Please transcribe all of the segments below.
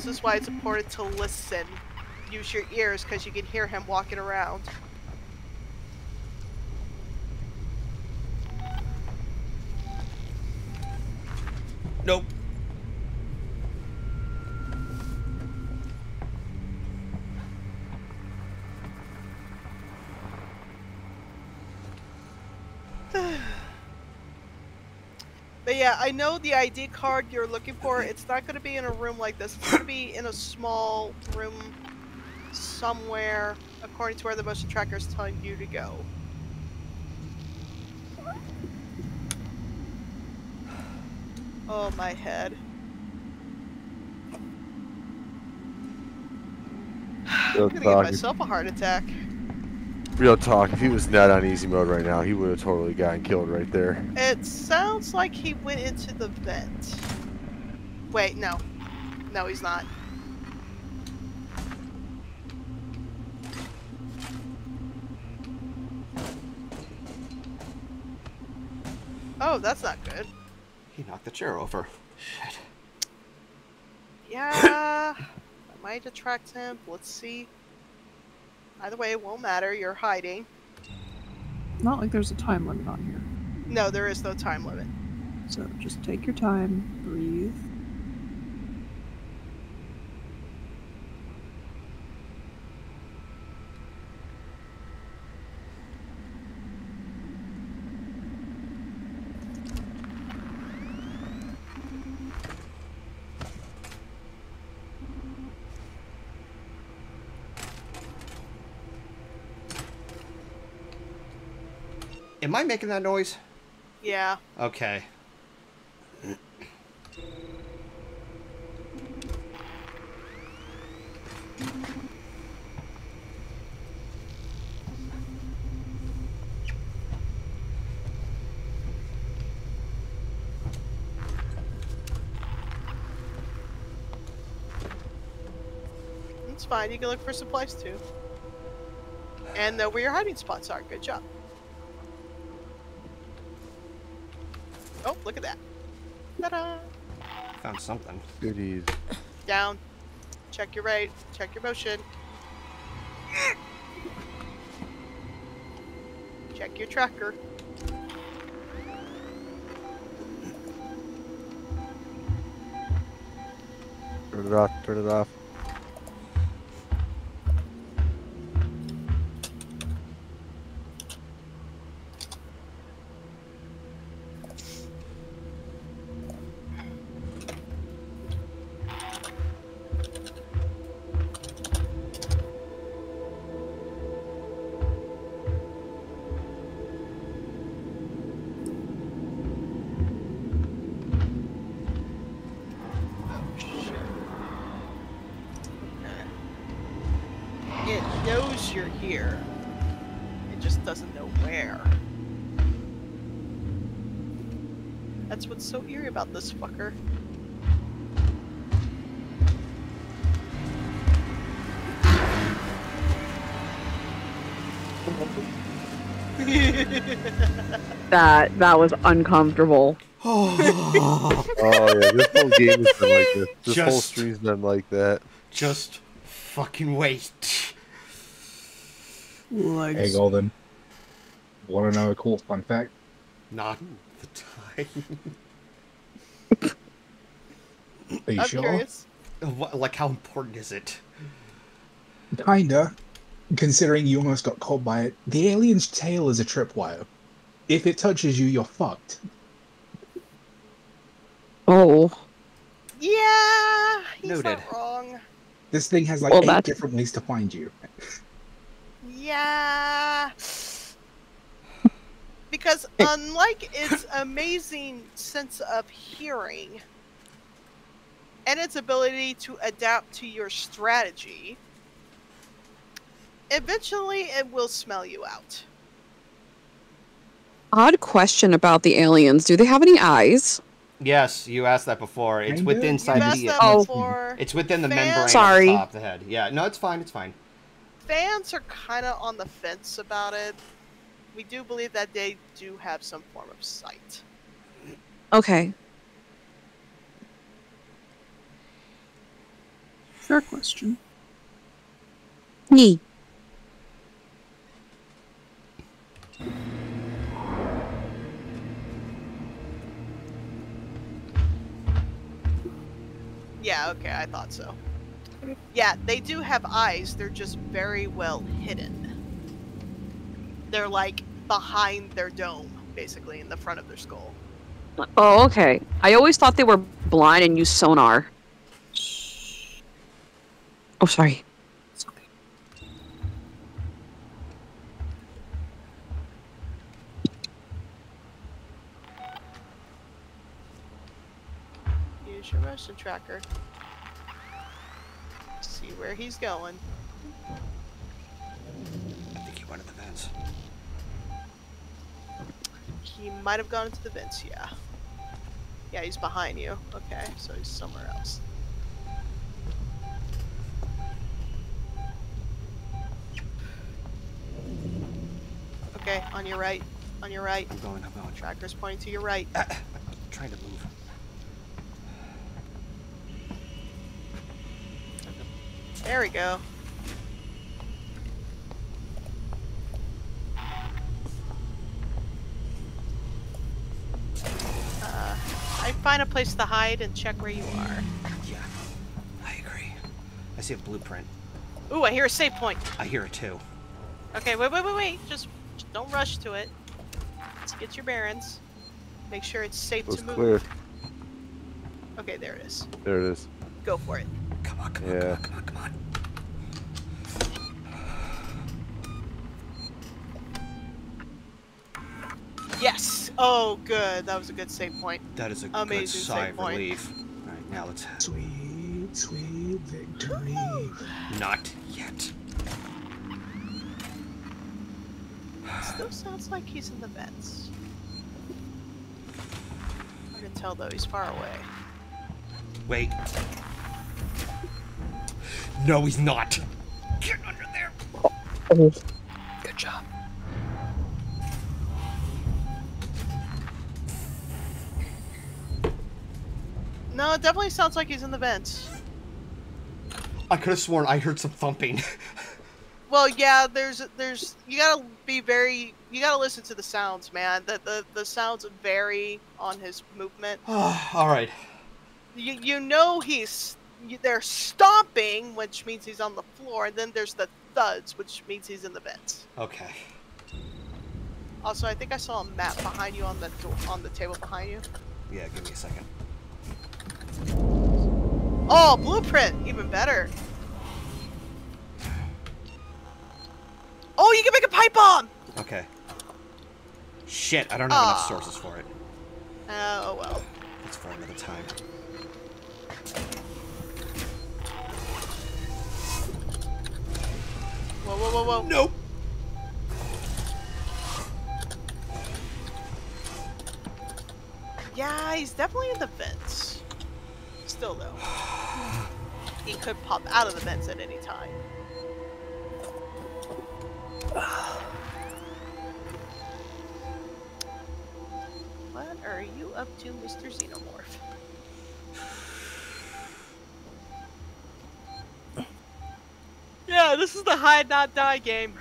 This is why it's important to listen. Use your ears because you can hear him walking around. Nope. But yeah, I know the ID card you're looking for. It's not going to be in a room like this. It's going to be in a small room somewhere, according to where the motion tracker is telling you to go. Oh, my head. I'm gonna give myself a heart attack. Real talk. If he was not on easy mode right now, he would have totally gotten killed right there. It sounds like he went into the vent. Wait, no. No, he's not. Oh, that's not good. He knocked the chair over. Shit. Yeah, that might attract him. Let's see. Either way, it won't matter. You're hiding. Not like there's a time limit on here. No, there is no time limit. So just take your time, breathe. I making that noise? Yeah. Okay. It's fine. You can look for supplies too. And know where your hiding spots are. Good job. Oh, look at that. Ta-da! Found something. Goodies. Down. Check your rate. Check your motion. Check your tracker. Turn it off. Turn it off. What's so eerie about this fucker. That that was uncomfortable. Oh yeah, this whole game has been like this. This whole Just- stream's been like that. Just fucking wait. Legs. Hey, Golden. Want to know a cool fun fact? Not the time. Are you I'm sure? curious. What, like, how important is it? Kinda. Considering you almost got caught by it. The alien's tail is a tripwire. If it touches you, you're fucked. Oh, Yeah, he's Noted. not wrong. This thing has like Well, eight that's- different ways to find you. Yeah. Because unlike its amazing sense of hearing and its ability to adapt to your strategy, eventually it will smell you out. odd question about the aliens. Do they have any eyes? Yes, you asked that before. It's within You've inside the. that Oh. It's within the Fan- membrane Sorry. at the top of the head. Yeah, no, it's fine. It's fine. Fans are kind of on the fence about it. We do believe that they do have some form of sight. Okay. Fair question. Nee. Yeah, okay, I thought so. Yeah, they do have eyes, they're just very well hidden. They're like behind their dome, basically, in the front of their skull. Oh, okay. I always thought they were blind and used sonar. Oh, sorry. It's okay. Use your motion tracker. See where he's going. I think he went to the vents. He might have gone into the vents, yeah. Yeah, he's behind you. Okay, so he's somewhere else. Okay, on your right. On your right. I'm going, I'm going. Tracker's pointing to your right. I'm trying to move. There we go. Uh, I find a place to hide and check where you are. Yeah, I agree. I see a blueprint. Ooh, I hear a save point. I hear it too. Okay, wait, wait, wait, wait. Just, just don't rush to it. Let's get your bearings. Make sure it's safe Was to move. clear. Okay, there it is. There it is. Go for it. Come on, come on, Yeah. come on, come on, come on. Yes. Oh, good. That was a good save point. That is a Amazing good sigh save of point. relief. Alright, now let's... Have. Sweet, sweet victory. Not yet. Still sounds like he's in the vents. I can tell though, he's far away. Wait. No, he's not. Get under there. Good job. No, it definitely sounds like he's in the vents. I could have sworn I heard some thumping. Well, yeah, there's there's you gotta be very you gotta listen to the sounds, man. The the, the sounds vary on his movement. All right. You you know he's they're stomping, which means he's on the floor, and then there's the thuds, which means he's in the vents. Okay. Also, I think I saw a map behind you on the door, on the table behind you. Yeah, give me a second. Oh, blueprint, even better. Oh, you can make a pipe bomb. Okay. Shit, I don't have enough Ah. sources for it. Uh, oh well. That's for another time. Whoa, whoa, whoa, whoa. Nope. Yeah, he's definitely in the vents. Still though, he could pop out of the vents at any time. What are you up to, Mr. Xenomorph? Yeah, this is the hide not die game.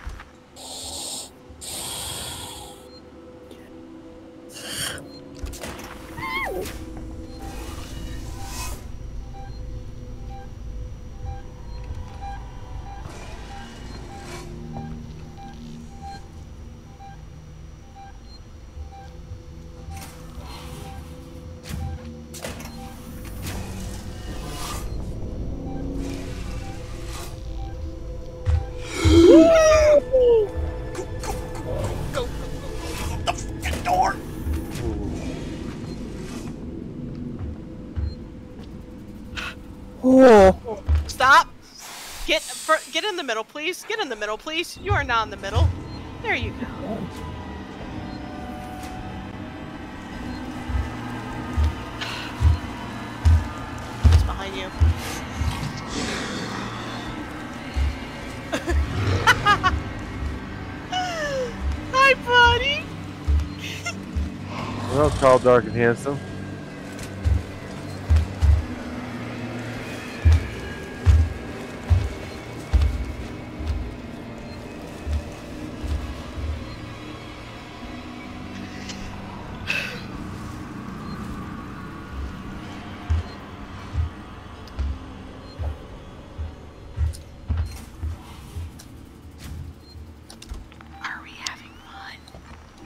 Get in the middle, please. Get in the middle, please. You are not in the middle. There you go. It's behind you. Hi, buddy. Well, tall, dark, and handsome.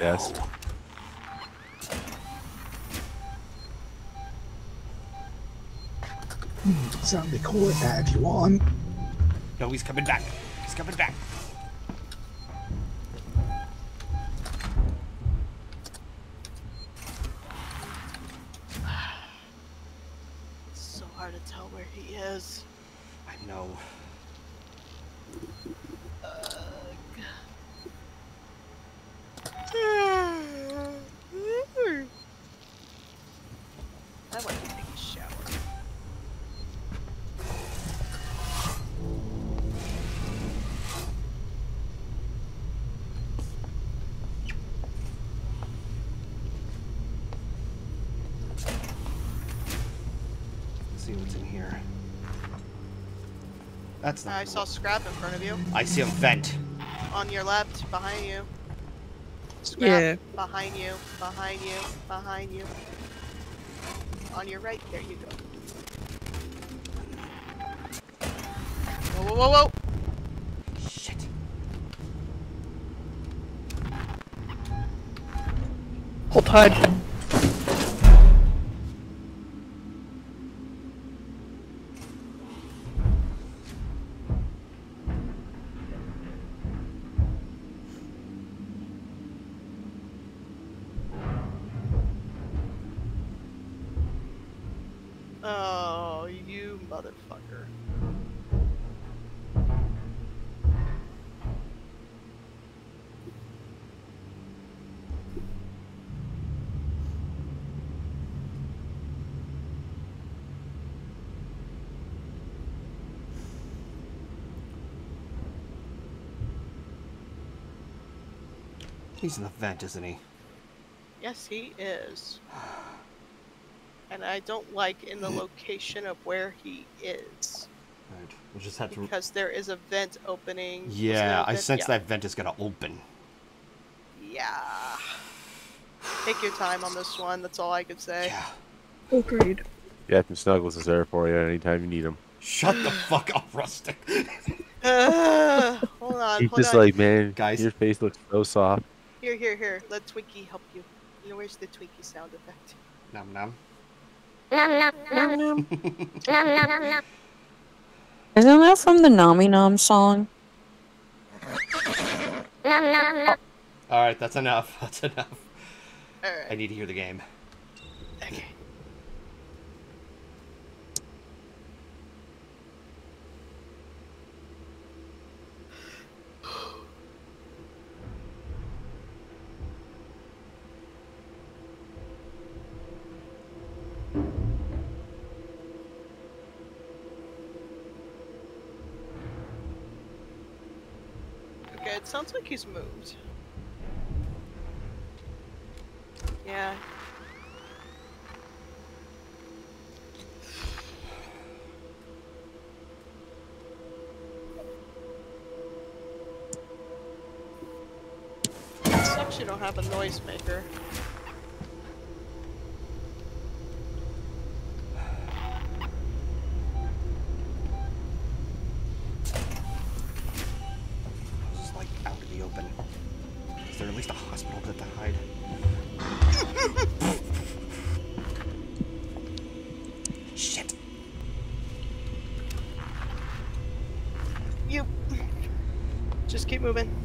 Yes. Certainly call it that if you want. No, he's coming back. He's coming back. That's not. I saw scrap in front of you. I see a vent. On your left, behind you. Scrap, Yeah. behind you, behind you, behind you. On your right, there you go. Whoa, whoa, whoa, whoa! Shit. Hold tight. Motherfucker. He's in the vent, isn't he? Yes, he is. And I don't like in the location of where he is. Right. We'll just have to. Because there is a vent opening. Yeah, I sense yeah. that vent is gonna open. Yeah. Take your time on this one, that's all I could say. Yeah. Agreed. Captain Snuggles is there for you anytime you need him. Shut the fuck up, Rustic. Uh, hold on, He's hold just on. like, man, Guys. your face looks so soft. Here, here, here. Let Twinkie help you. You know, where's the Twinkie sound effect? Nom nom. Isn't that from the Nami Nom song? Alright, that's enough. That's enough. I need to hear the game. Okay. Okay, it sounds like he's moved. Yeah. It sucks you don't have a noisemaker. Keep moving.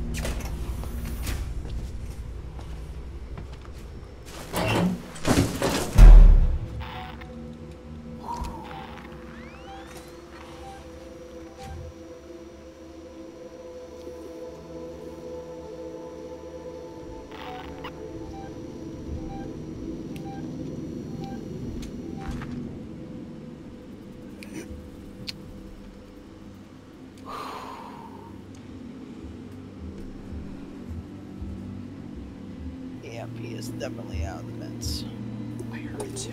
Yep, he is definitely out of the vents. I heard it too.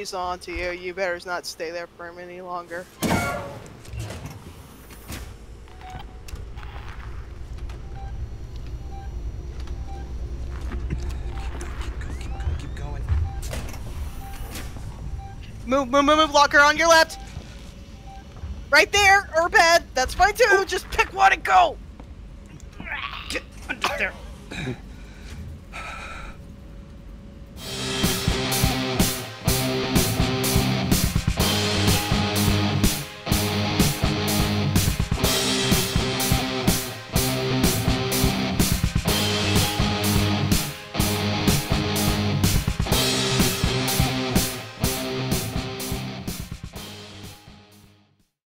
He's on to you. You better not stay there for him any longer. Keep going, keep going. Move, move, move, move. Locker on your left. Right there, or bed. That's fine too. Oh. Just pick one and go. Get under there.